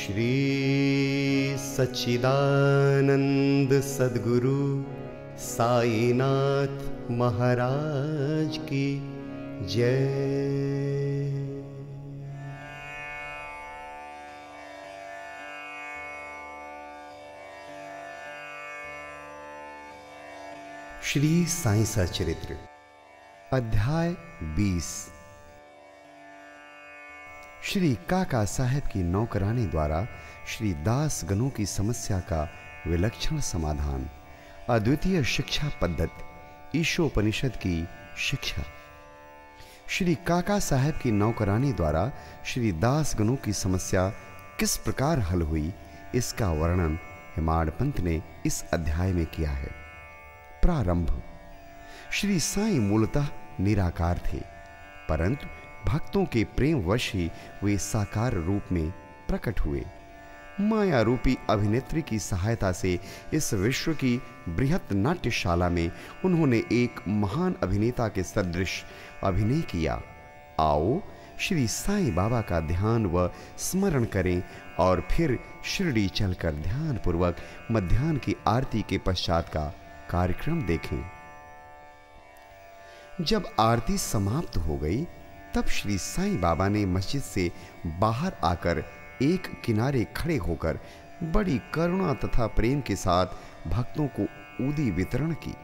श्री सच्चिदानंद सदगुरु साईनाथ महाराज की जय। श्री साई सचरित्र अध्याय 20 श्री काका साहेब की नौकरानी द्वारा श्री दास गणों की समस्या का विलक्षण समाधान। अद्वितीय शिक्षा पद्धति, ईशोपनिषद की शिक्षा। श्री काका साहेब की नौकरानी द्वारा श्री दास गणों की समस्या किस प्रकार हल हुई, इसका वर्णन हिमाड़ पंत ने इस अध्याय में किया है। प्रारंभ। श्री साई मूलतः निराकार थे, परंतु भक्तों के प्रेम वश ही वे साकार रूप में प्रकट हुए। माया रूपी अभिनेत्री की सहायता से इस विश्व की बृहत नाट्यशाला में उन्होंने एक महान अभिनेता के सदृश अभिनय किया। आओ, श्री साईं बाबा का ध्यान व स्मरण करें और फिर शिरडी चलकर ध्यान पूर्वक मध्यान्ह की आरती के पश्चात का कार्यक्रम देखें। जब आरती समाप्त हो गई तब श्री साईं बाबा ने मस्जिद से बाहर आकर एक किनारे खड़े होकर बड़ी करुणा तथा प्रेम के साथ भक्तों को ऊदी वितरण की।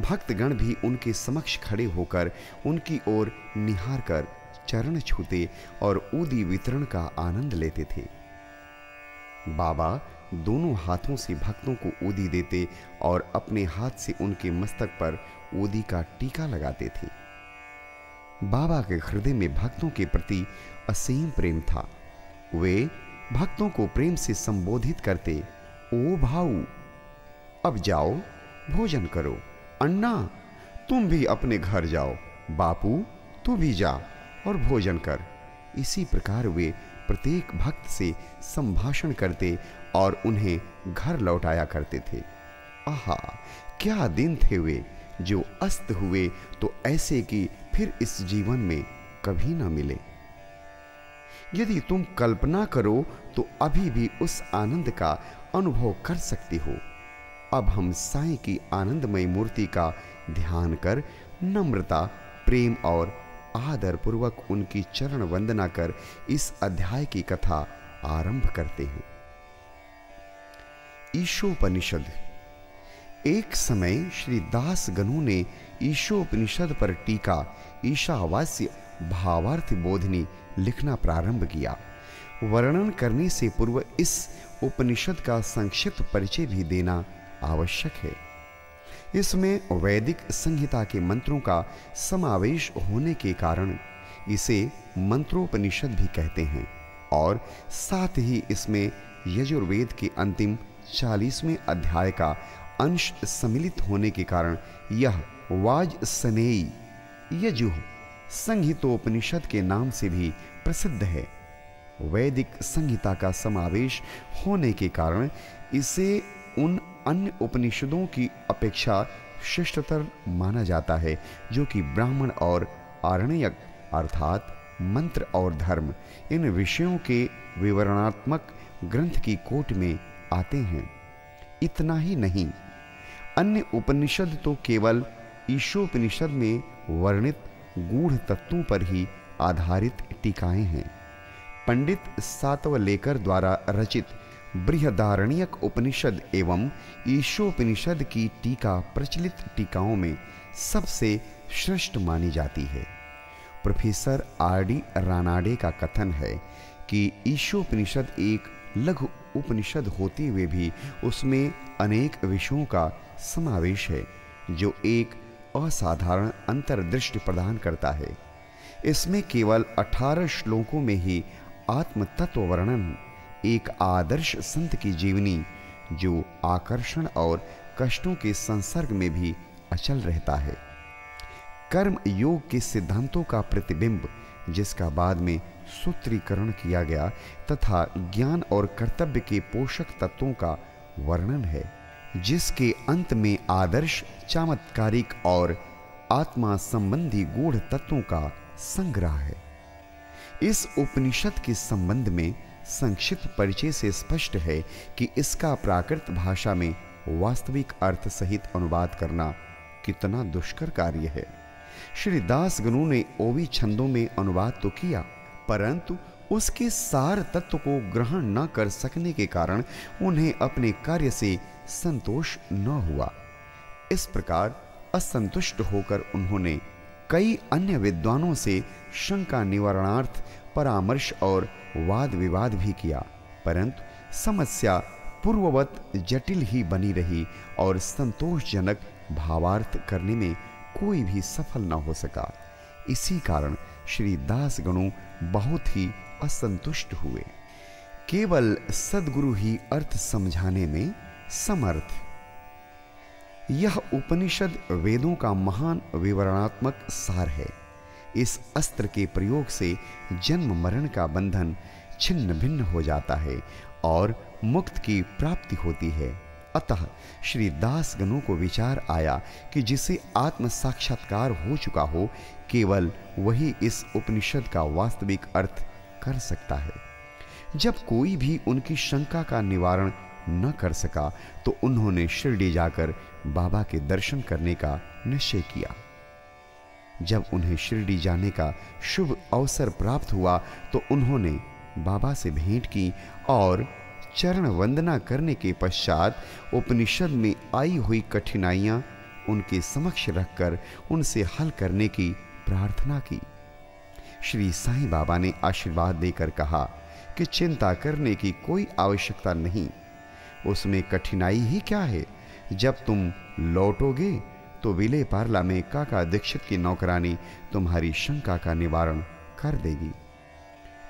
भक्तगण भी उनके समक्ष खड़े होकर उनकी ओर निहार कर चरण छूते और उदी वितरण का आनंद लेते थे। बाबा दोनों हाथों से भक्तों को उदी देते और अपने हाथ से उनके मस्तक पर उदी का टीका लगाते थे। बाबा के हृदय में भक्तों के प्रति असीम प्रेम था। वे भक्तों को प्रेम से संबोधित करते, ओ भाऊ, अब जाओ, भोजन करो। अन्ना, तुम भी अपने घर जाओ। बापू, तू भी जा और भोजन कर। इसी प्रकार वे प्रत्येक भक्त से संभाषण करते और उन्हें घर लौटाया करते थे। आहा, क्या दिन थे वे! जो अस्त हुए तो ऐसे कि फिर इस जीवन में कभी ना मिले। यदि तुम कल्पना करो तो अभी भी उस आनंद का अनुभव कर सकती हो। अब हम साई की आनंदमय मूर्ति का ध्यान कर नम्रता, प्रेम और आदर पूर्वक उनकी चरण वंदना कर इस अध्याय की कथा आरंभ करते हैं। ईशोपनिषद एक समय श्री दास गनु ने ईशोपनिषद पर टीका, ईशावास्य भावार्थ बोधनी लिखना प्रारंभ किया। वर्णन करने से पूर्व इस उपनिषद का संक्षिप्त परिचय भी देना आवश्यक है। इसमें वैदिक संहिता के मंत्रों का समावेश होने के कारण इसे मंत्रोपनिषद भी कहते हैं और साथ ही इसमें यजुर्वेद के अंतिम चालीसवें अध्याय का अंश सम्मिलित होने के कारण यह वाज सनेई, यजुह संहितोपनिषद के नाम से भी प्रसिद्ध है। वैदिक संहिता का समावेश होने के कारण इसे उन अन्य उपनिषदों की अपेक्षा श्रेष्ठतर माना जाता है, जो कि ब्राह्मण और आरण्यक अर्थात मंत्र और धर्म, इन विषयों के विवरणात्मक ग्रंथ की कोट में आते हैं। इतना ही नहीं अन्य उपनिषद तो केवल ईशोपनिषद में वर्णित गूढ़ तत्वों पर ही आधारित टीकाएँ हैं। पंडित सातवलेकर द्वारा रचित बृहदारण्यक उपनिषद एवं ईशोपनिषद की टीका प्रचलित टीकाओं में सबसे श्रेष्ठ मानी जाती है। प्रोफेसर आर डी रानाडे का कथन है कि ईशोपनिषद एक लघु उपनिषद होते हुए भी उसमें अनेक विषयों का समावेश है, जो एक असाधारण अंतर्दृष्टि प्रदान करता है। इसमें केवल 18 श्लोकों में ही आत्म तत्व वर्णन, एक आदर्श संत की जीवनी, जो आकर्षण और कष्टों के संसर्ग में भी अचल रहता है। कर्म योग के सिद्धांतों का प्रतिबिंब, जिसका बाद में सूत्रीकरण किया गया, तथा ज्ञान और कर्तव्य के पोषक तत्वों का वर्णन है। जिसके अंत में आदर्श, चमत्कारिक और आत्मा संबंधी गूढ़ तत्वों का संग्रह है। इस उपनिषद के संबंध में संक्षिप्त परिचय से स्पष्ट है कि इसका प्राकृत भाषा में वास्तविक अर्थ सहित अनुवाद करना कितना दुष्कर कार्य है। श्री दास गनु ने ओवी छंदों में अनुवाद तो किया, परंतु उसके सार तत्व को ग्रहण न कर सकने के कारण उन्हें अपने कार्य से संतोष न हुआ। इस प्रकार असंतुष्ट होकर उन्होंने कई अन्य विद्वानों से शंका निवारणार्थ परामर्श और वाद विवाद भी किया, परंतु समस्या पूर्ववत जटिल ही बनी रही और संतोषजनक भावार्थ करने में कोई भी सफल न हो सका। इसी कारण श्री दास गणु बहुत ही असंतुष्ट हुए। केवल सदगुरु ही अर्थ समझाने में समर्थ। यह उपनिषद वेदों का महान विवरणात्मक सार है। इस अस्त्र के प्रयोग से जन्म मरण का बंधन छिन्न भिन्न हो जाता है और मुक्त की प्राप्ति होती है। अतः श्री दास गणों को विचार आया कि जिसे आत्म साक्षात्कार हो चुका हो, केवल वही इस उपनिषद का वास्तविक अर्थ कर सकता है। जब कोई भी उनकी शंका का निवारण न कर सका तो उन्होंने शिरडी जाकर बाबा के दर्शन करने का निश्चय किया। जब उन्हें शिरडी जाने का शुभ अवसर प्राप्त हुआ तो उन्होंने बाबा से भेंट की और चरण वंदना करने के पश्चात उपनिषद में आई हुई कठिनाइयाँ उनके समक्ष रखकर उनसे हल करने की प्रार्थना की। श्री साईं बाबा ने आशीर्वाद देकर कहा कि चिंता करने की कोई आवश्यकता नहीं। उसमें कठिनाई ही क्या है? जब तुम लौटोगे तो विले पार्ला में काका दीक्षित की नौकरानी तुम्हारी शंका का निवारण कर देगी।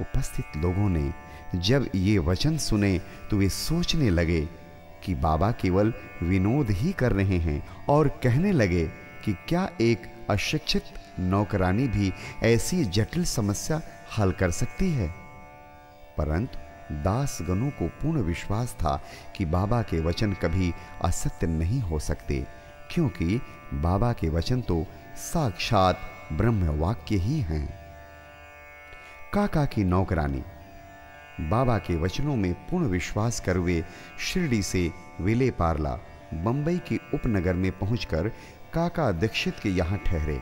उपस्थित लोगों ने जब ये वचन सुने तो वे सोचने लगे कि बाबा केवल विनोद ही कर रहे हैं और कहने लगे कि क्या एक अशिक्षित नौकरानी भी ऐसी जटिल समस्या हल कर सकती है? परंतु दास गणों को पूर्ण विश्वास था कि बाबा के वचन कभी असत्य नहीं हो सकते, क्योंकि बाबा के वचन तो साक्षात ब्रह्म वाक्य ही हैं। काका की नौकरानी, बाबा के वचनों में पूर्ण विश्वास कर वे शिरडी से विले पारला बंबई के उपनगर में पहुंचकर काका दीक्षित के यहाँ ठहरे।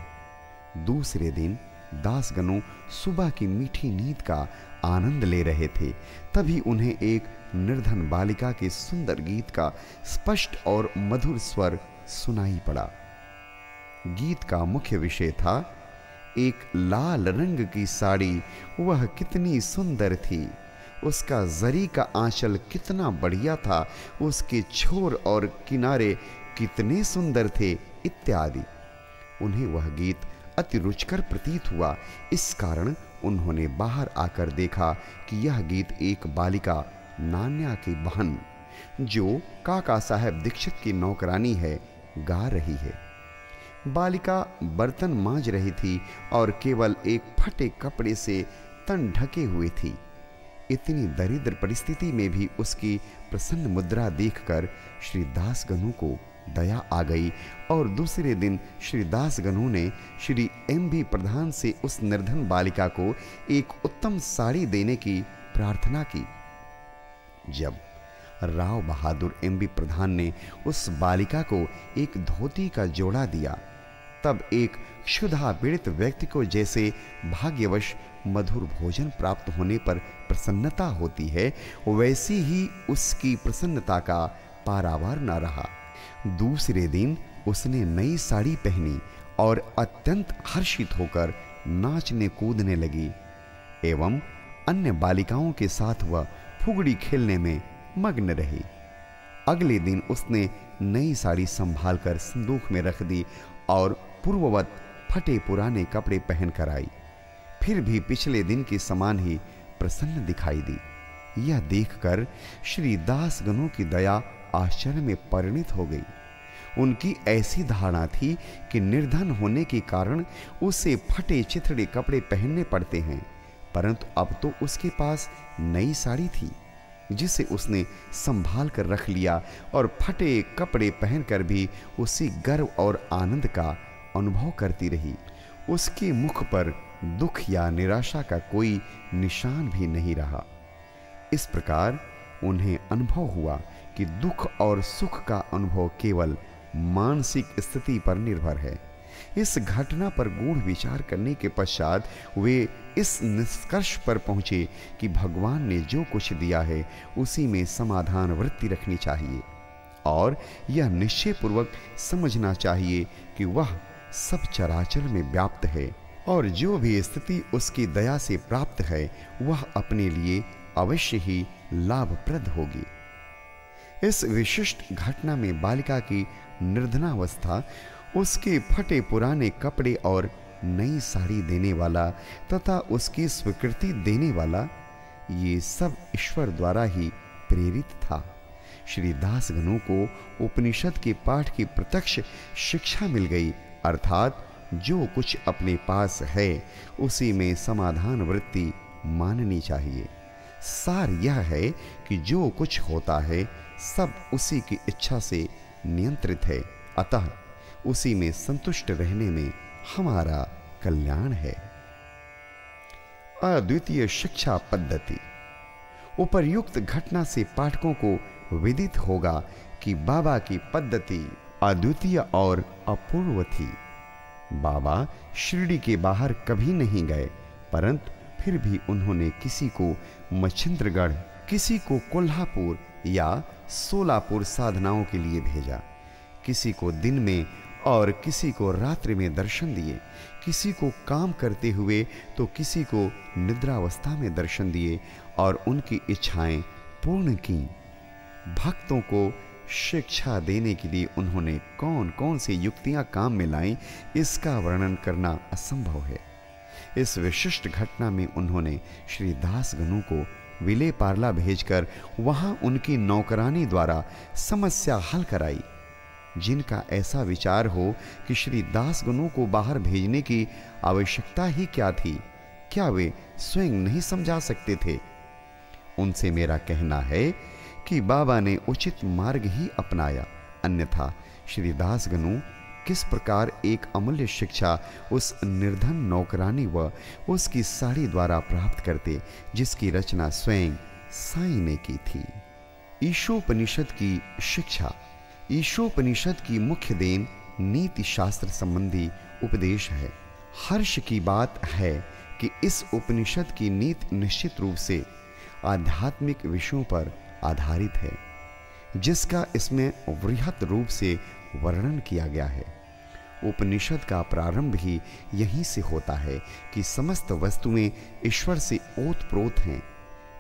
दूसरे दिन दासगणु सुबह की मीठी नींद का आनंद ले रहे थे। तभी उन्हें एक निर्धन बालिका के सुंदर गीत का स्पष्ट और मधुर स्वर सुनाई पड़ा। गीत का मुख्य विषय था, एक लाल रंग की साड़ी। वह कितनी सुंदर थी। उसका जरी का आंचल कितना बढ़िया था। उसके छोर और किनारे कितने सुंदर थे, इत्यादि। उन्हें वह गीत अति रुचकर प्रतीत हुआ। इस कारण उन्होंने बाहर आकर देखा कि यह गीत एक बालिका, नान्या की बहन, जो काका साहब दीक्षित की नौकरानी है, गा रही है। बालिका बर्तन मांज रही थी और केवल एक फटे कपड़े से तन ढके हुए थी। इतनी दरिद्र परिस्थिति में भी उसकी प्रसन्न मुद्रा देखकर श्री दास गनु को दया आ गई और दूसरे दिन श्री दास गनु ने श्री एम बी प्रधान से उस निर्धन बालिका को एक उत्तम साड़ी देने की प्रार्थना की। जब राव बहादुर एम बी प्रधान ने उस बालिका को एक धोती का जोड़ा दिया, तब एक क्षुधा पीड़ित व्यक्ति को जैसे भाग्यवश मधुर भोजन प्राप्त होने पर प्रसन्नता होती है, वैसी ही उसकी प्रसन्नता का पारावार न रहा। दूसरे दिन उसने नई साड़ी पहनी और अत्यंत हर्षित होकर नाचने कूदने लगी। एवं अन्य बालिकाओं के साथ वह फुगड़ी खेलने में मग्न रही। अगले दिन उसने नई साड़ी संभालकर संदूक में रख दी और पूर्ववत फटे पुराने कपड़े पहनकर आई। फिर भी पिछले दिन के समान ही प्रसन्न दिखाई दी। यह देखकर श्री दास गणों की दया आश्चर्य में परिणित हो गई। उनकी ऐसी धारणा थी कि निर्धन होने के कारण उसे फटे चिथड़े कपड़े पहनने पड़ते हैं, परंतु अब तो उसके पास नई साड़ी थी, जिसे उसने संभाल कर रख लिया और फटे कपड़े पहनकर भी उसी गर्व और आनंद का अनुभव करती रही। उसके मुख पर दुख या निराशा का कोई निशान भी नहीं रहा। इस प्रकार उन्हें अनुभव हुआ कि दुख और सुख का अनुभव केवल मानसिक स्थिति पर निर्भर है। इस घटना पर गूढ़ विचार करने के पश्चात वे इस निष्कर्ष पर पहुँचे कि भगवान ने जो कुछ दिया है, उसी में समाधान वृत्ति रखनी चाहिए और यह निश्चय पूर्वक समझना चाहिए कि वह सब चराचर में व्याप्त है और जो भी स्थिति उसकी दया से प्राप्त है, वह अपने लिए अवश्य ही लाभप्रद होगी। इस विशिष्ट घटना में बालिका की निर्धनावस्था, उसके फटे पुराने कपड़े और नई साड़ी देने वाला तथा उसकी स्वीकृति देने वाला, ये सब ईश्वर द्वारा ही प्रेरित था। श्री दास को उपनिषद के पाठ की प्रत्यक्ष शिक्षा मिल गई, अर्थात जो कुछ अपने पास है, उसी में समाधान वृत्ति माननी चाहिए। सार यह है कि जो कुछ होता है सब उसी की इच्छा से नियंत्रित है। अतः उसी में संतुष्ट रहने में हमारा कल्याण है। अद्वितीय शिक्षा पद्धति। उपर्युक्त घटना से पाठकों को विदित होगा कि बाबा की पद्धति अद्वितीय और अपूर्व थी। बाबा शिरडी के बाहर कभी नहीं गए, परंतु फिर भी उन्होंने किसी को मच्छिंद्रगढ़, किसी को कोल्हापुर या सोलापुर साधनाओं के लिए भेजा। किसी को दिन में और किसी को रात्रि में दर्शन दिए। किसी को काम करते हुए तो किसी को निद्रावस्था में दर्शन दिए और उनकी इच्छाएँ पूर्ण की। भक्तों को शिक्षा देने के लिए उन्होंने कौन कौन सी युक्तियाँ काम में लाई, इसका वर्णन करना असंभव है। इस विशिष्ट घटना में उन्होंने श्री दास गनु को विले पार्ला भेजकर वहाँ उनकी नौकरानी द्वारा समस्या हल कराई। जिनका ऐसा विचार हो कि श्री दास गणों को बाहर भेजने की आवश्यकता ही क्या थी, क्या वे स्वयं नहीं समझा सकते थे? उनसे मेरा कहना है कि बाबा ने उचित मार्ग ही अपनाया, अन्यथा श्री दास गनु किस प्रकार एक अमूल्य शिक्षा उस निर्धन नौकरानी व उसकी साड़ी द्वारा प्राप्त करते, जिसकी रचना स्वयं साई ने की थी? ईशोपनिषद की शिक्षा। ईशोपनिषद की मुख्य देन नीति शास्त्र संबंधी उपदेश है। हर्ष की बात है कि इस उपनिषद की नीति निश्चित रूप से आध्यात्मिक विषयों पर आधारित है, जिसका इसमें वृहत रूप से वर्णन किया गया है। उपनिषद का प्रारंभ ही यहीं से होता है कि समस्त वस्तुएँ ईश्वर से ओत-प्रोत हैं।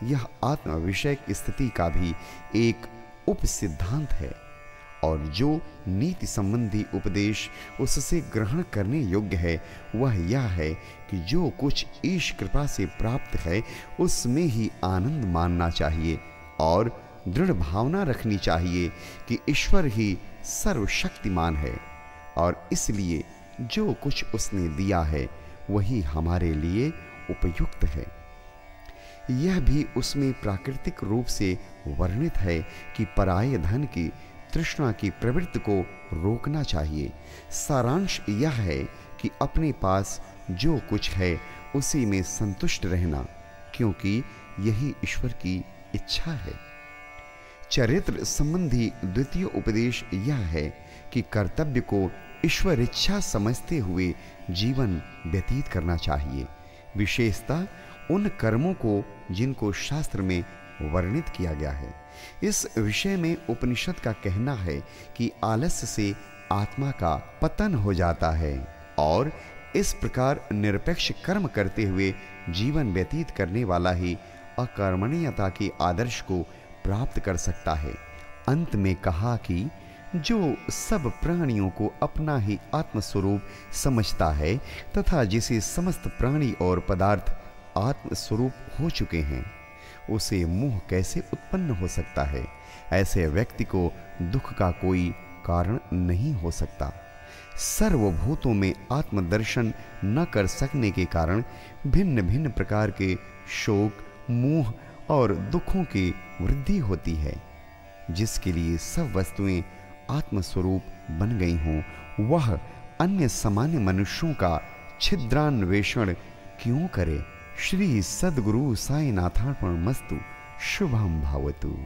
यह आत्म विषय स्थिति का भी एक उप सिद्धांत है और जो नीति संबंधी उपदेश उससे ग्रहण करने योग्य है, वह यह है कि जो कुछ ईश कृपा से प्राप्त है, उसमें ही आनंद मानना चाहिए और दृढ़ भावना रखनी चाहिए कि ईश्वर ही सर्वशक्तिमान है और इसलिए जो कुछ उसने दिया है, वही हमारे लिए उपयुक्त है। यह भी उसमें प्राकृतिक रूप से वर्णित है कि पराय धन की, तृष्णा की प्रवृत्ति को रोकना चाहिए। सारांश यह है कि अपने पास जो कुछ है, उसी में संतुष्ट रहना, क्योंकि यही ईश्वर की इच्छा है। चरित्र संबंधी द्वितीय उपदेश यह है कि कर्तव्य को ईश्वर इच्छा समझते हुए जीवन व्यतीत करना चाहिए। विशेषतः, उन कर्मों को जिनको शास्त्र में वर्णित किया गया है। इस विषय में उपनिषद का कहना है कि आलस्य से आत्मा का पतन हो जाता है और इस प्रकार निरपेक्ष कर्म करते हुए जीवन व्यतीत करने वाला ही अकर्मणीयता के आदर्श को प्राप्त कर सकता है। अंत में कहा कि जो सब प्राणियों को अपना ही आत्मस्वरूप समझता है तथा जिसे समस्त प्राणी और पदार्थ आत्मस्वरूप हो चुके हैं, उसे मुँह कैसे उत्पन्न हो सकता है? ऐसे व्यक्ति को दुख का कोई कारण नहीं हो सकता। सर्वभूतों में आत्मदर्शन न कर सकने के कारण भिन्न भिन्न प्रकार के शोक, मोह और दुखों की वृद्धि होती है, जिसके लिए सब वस्तुएँ आत्मस्वरूप बन गई हों, वह अन्य सामान्य मनुष्यों का छिद्रान्वेषण क्यों करे? श्री सदगुरु साईनाथार्पण मस्तु शुभम भवतु।